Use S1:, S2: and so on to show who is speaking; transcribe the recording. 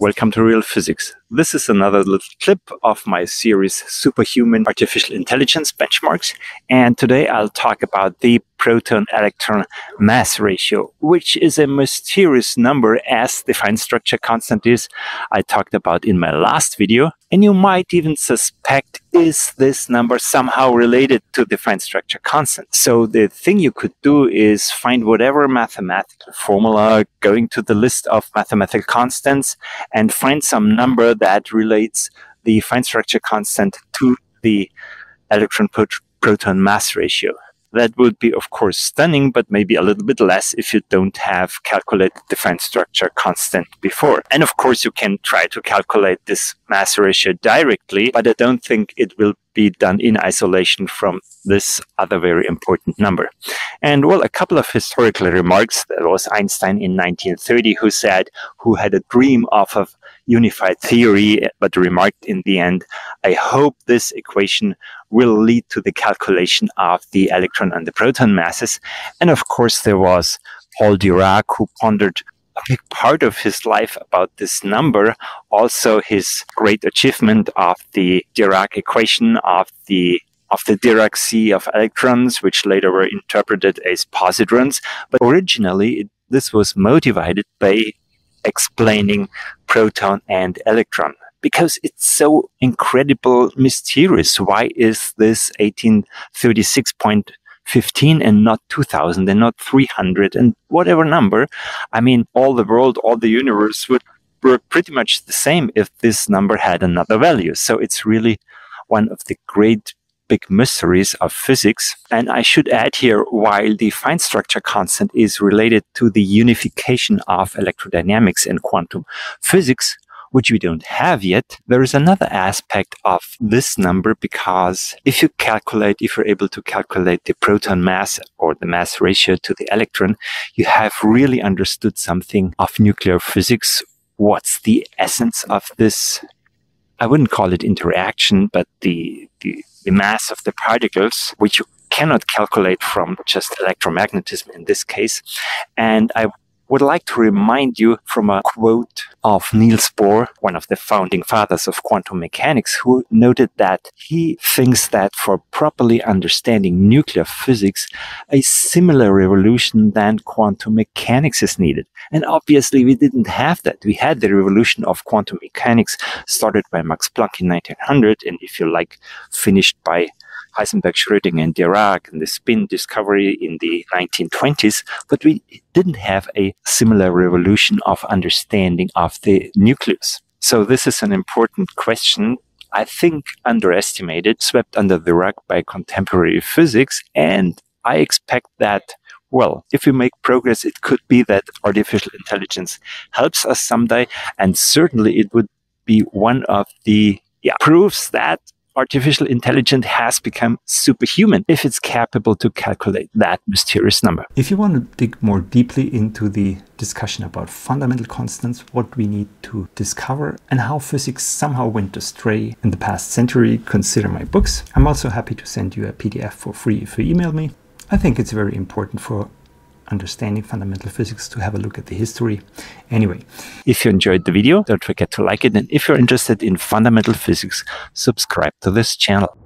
S1: Welcome to Real Physics. This is another little clip of my series Superhuman Artificial Intelligence Benchmarks. And today I'll talk about the proton electron mass ratio, which is a mysterious number as the fine structure constant is I talked about in my last video. And you might even suspect is this number somehow related to the fine structure constant? So the thing you could do is find whatever mathematical formula going to the list of mathematical constants and find some number that relates the fine structure constant to the electron proton mass ratio. That would be, of course, stunning, but maybe a little bit less if you don't have calculated the fine structure constant before. And of course, you can try to calculate this mass ratio directly, but I don't think it will be done in isolation from this other very important number. And well, a couple of historical remarks. There was Einstein in 1930 who said, who had a dream of a unified theory, but remarked in the end, I hope this equation will lead to the calculation of the electron and the proton masses. And of course, there was Paul Dirac who pondered big part of his life about this number. Also, his great achievement of the Dirac equation of the of the Dirac sea of electrons, which later were interpreted as positrons. But originally, it, this was motivated by explaining proton and electron because it's so incredible mysterious. Why is this 1836.15 and not 2000 and not 300 and whatever number? I mean, all the world, all the universe would work pretty much the same if this number had another value. So it's really one of the great big mysteries of physics. And I should add here, while the fine structure constant is related to the unification of electrodynamics and quantum physics, which we don't have yet, there is another aspect of this number because if you calculate, if you're able to calculate the proton mass or the mass ratio to the electron, you have really understood something of nuclear physics. What's the essence of this? I wouldn't call it interaction, but the, the, the mass of the particles, which you cannot calculate from just electromagnetism in this case. And I would like to remind you from a quote of Niels Bohr, one of the founding fathers of quantum mechanics, who noted that he thinks that for properly understanding nuclear physics, a similar revolution than quantum mechanics is needed. And obviously, we didn't have that. We had the revolution of quantum mechanics started by Max Planck in 1900, and if you like, finished by Heisenberg, Schrödinger, and Dirac, and the spin discovery in the 1920s, but we didn't have a similar revolution of understanding of the nucleus. So this is an important question. I think underestimated, swept under the rug by contemporary physics. And I expect that well, if we make progress, it could be that artificial intelligence helps us someday. And certainly it would be one of the yeah, proofs that artificial intelligence has become superhuman if it's capable to calculate that mysterious number.
S2: If you want to dig more deeply into the discussion about fundamental constants, what we need to discover, and how physics somehow went astray in the past century, consider my books. I'm also happy to send you a PDF for free if you email me. I think it's very important for understanding fundamental physics to have a look at the history. Anyway,
S1: if you enjoyed the video, don't forget to like it. And if you're interested in fundamental physics, subscribe to this channel.